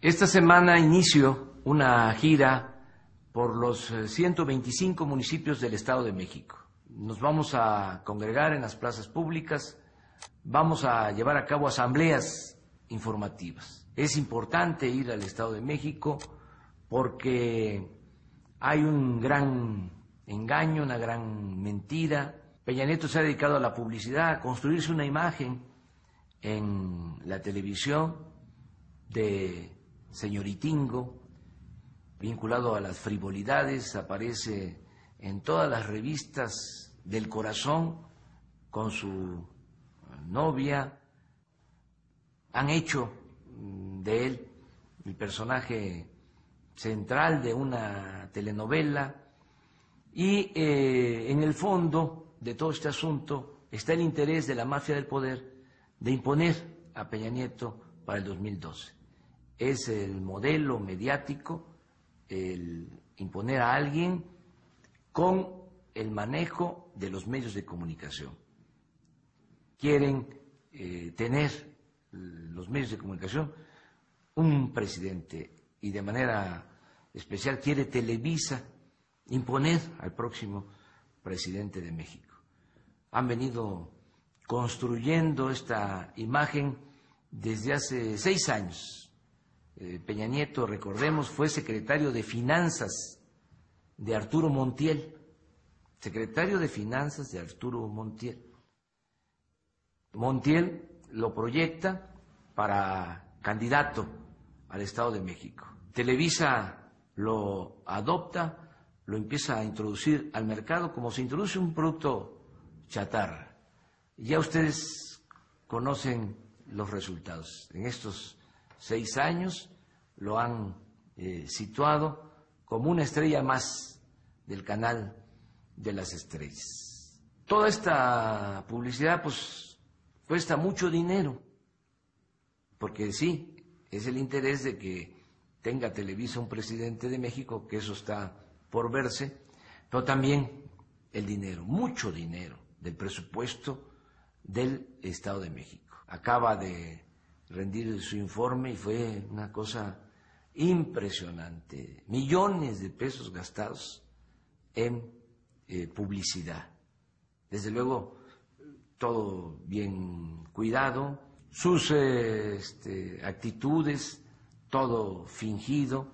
Esta semana inicio una gira por los 125 eh, municipios del Estado de México. Nos vamos a congregar en las plazas públicas, vamos a llevar a cabo asambleas informativas. Es importante ir al Estado de México porque hay un gran engaño, una gran mentira. Peña Nieto se ha dedicado a la publicidad, a construirse una imagen en la televisión de señoritingo, vinculado a las frivolidades, aparece en todas las revistas del corazón con su novia. Han hecho de él el personaje central de una telenovela y eh, en el fondo de todo este asunto está el interés de la mafia del poder de imponer a Peña Nieto para el 2012. Es el modelo mediático, el imponer a alguien con el manejo de los medios de comunicación. Quieren eh, tener los medios de comunicación un presidente y de manera especial quiere Televisa imponer al próximo presidente de México. Han venido construyendo esta imagen desde hace seis años. Eh, Peña Nieto, recordemos, fue secretario de Finanzas de Arturo Montiel, secretario de Finanzas de Arturo Montiel. Montiel lo proyecta para candidato al Estado de México. Televisa lo adopta, lo empieza a introducir al mercado como se introduce un producto chatarra. Ya ustedes conocen los resultados. En estos seis años lo han eh, situado como una estrella más del canal de las estrellas. Toda esta publicidad pues cuesta mucho dinero, porque sí, es el interés de que tenga Televisa un presidente de México, que eso está por verse, pero también el dinero, mucho dinero del presupuesto del Estado de México. Acaba de rendir su informe y fue una cosa impresionante. Millones de pesos gastados en eh, publicidad. Desde luego, todo bien cuidado, sus eh, este, actitudes, todo fingido,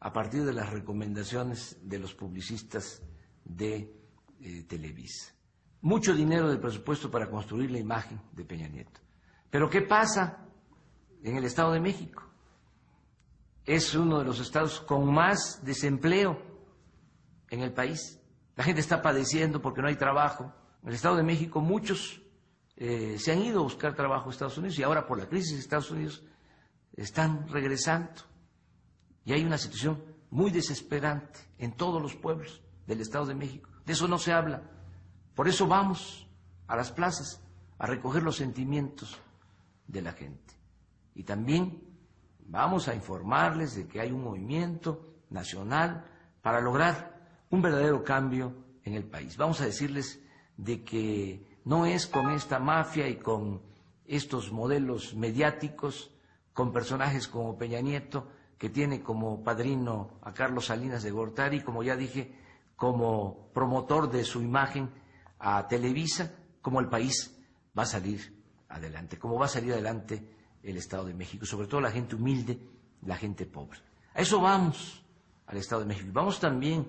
a partir de las recomendaciones de los publicistas de eh, Televisa mucho dinero del presupuesto para construir la imagen de Peña Nieto. Pero ¿qué pasa en el Estado de México? Es uno de los estados con más desempleo en el país. La gente está padeciendo porque no hay trabajo. En el Estado de México muchos eh, se han ido a buscar trabajo a Estados Unidos y ahora por la crisis de Estados Unidos están regresando. Y hay una situación muy desesperante en todos los pueblos del Estado de México. De eso no se habla. Por eso vamos a las plazas a recoger los sentimientos de la gente. Y también vamos a informarles de que hay un movimiento nacional para lograr un verdadero cambio en el país. Vamos a decirles de que no es con esta mafia y con estos modelos mediáticos, con personajes como Peña Nieto, que tiene como padrino a Carlos Salinas de Gortari, como ya dije, como promotor de su imagen a Televisa, cómo el país va a salir adelante, cómo va a salir adelante el Estado de México, sobre todo la gente humilde, la gente pobre. A eso vamos al Estado de México. Vamos también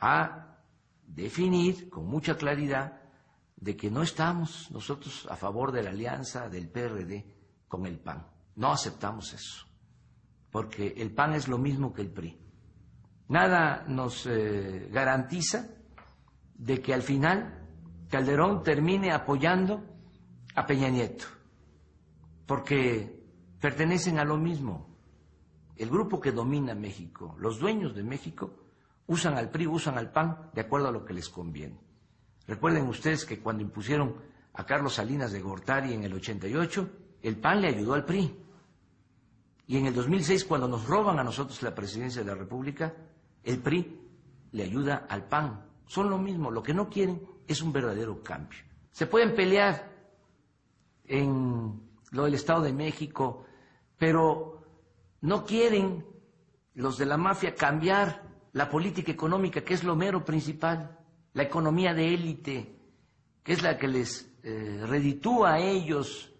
a definir con mucha claridad de que no estamos nosotros a favor de la alianza del PRD con el PAN. No aceptamos eso, porque el PAN es lo mismo que el PRI. Nada nos eh, garantiza de que al final Calderón termine apoyando a Peña Nieto, porque pertenecen a lo mismo. El grupo que domina México, los dueños de México, usan al PRI, usan al PAN de acuerdo a lo que les conviene. Recuerden ustedes que cuando impusieron a Carlos Salinas de Gortari en el 88, el PAN le ayudó al PRI. Y en el 2006, cuando nos roban a nosotros la presidencia de la República, el PRI le ayuda al PAN. Son lo mismo, lo que no quieren es un verdadero cambio. Se pueden pelear en lo del Estado de México, pero No quieren los de la mafia cambiar la política económica, que es lo mero principal, la economía de élite, que es la que les eh, reditúa a ellos,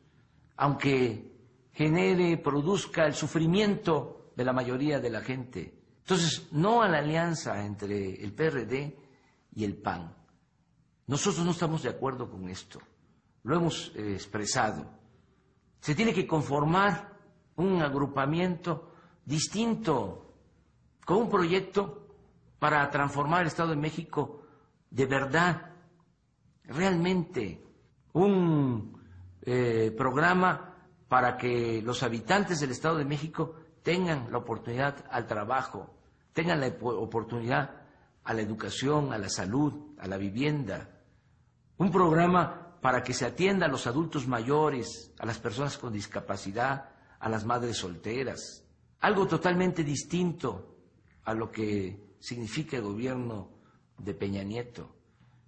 aunque genere, produzca el sufrimiento de la mayoría de la gente. Entonces, no a la alianza entre el PRD y el PAN. Nosotros no estamos de acuerdo con esto. Lo hemos eh, expresado. Se tiene que conformar un agrupamiento distinto, con un proyecto para transformar el Estado de México de verdad, realmente, un eh, programa para que los habitantes del Estado de México tengan la oportunidad al trabajo, tengan la oportunidad a la educación, a la salud, a la vivienda. Un programa para que se atienda a los adultos mayores, a las personas con discapacidad, a las madres solteras. Algo totalmente distinto a lo que significa el gobierno de Peña Nieto.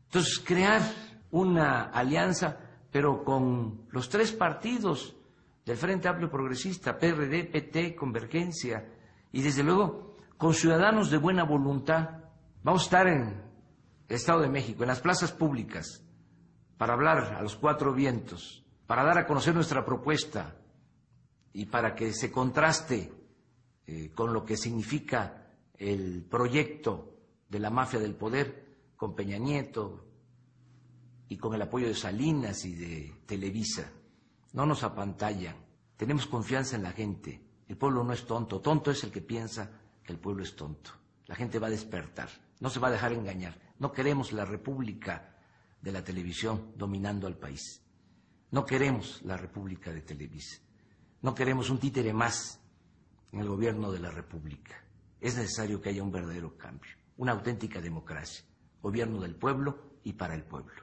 Entonces, crear una alianza, pero con los tres partidos del Frente Amplio Progresista, PRD, PT, Convergencia, y desde luego con ciudadanos de buena voluntad. Vamos a estar en el Estado de México, en las plazas públicas, para hablar a los cuatro vientos, para dar a conocer nuestra propuesta y para que se contraste eh, con lo que significa el proyecto de la mafia del poder con Peña Nieto y con el apoyo de Salinas y de Televisa. No nos apantallan, tenemos confianza en la gente. El pueblo no es tonto, tonto es el que piensa que el pueblo es tonto. La gente va a despertar, no se va a dejar engañar. No queremos la república de la televisión dominando al país. No queremos la república de Televisa. No queremos un títere más en el gobierno de la república es necesario que haya un verdadero cambio, una auténtica democracia, gobierno del pueblo y para el pueblo.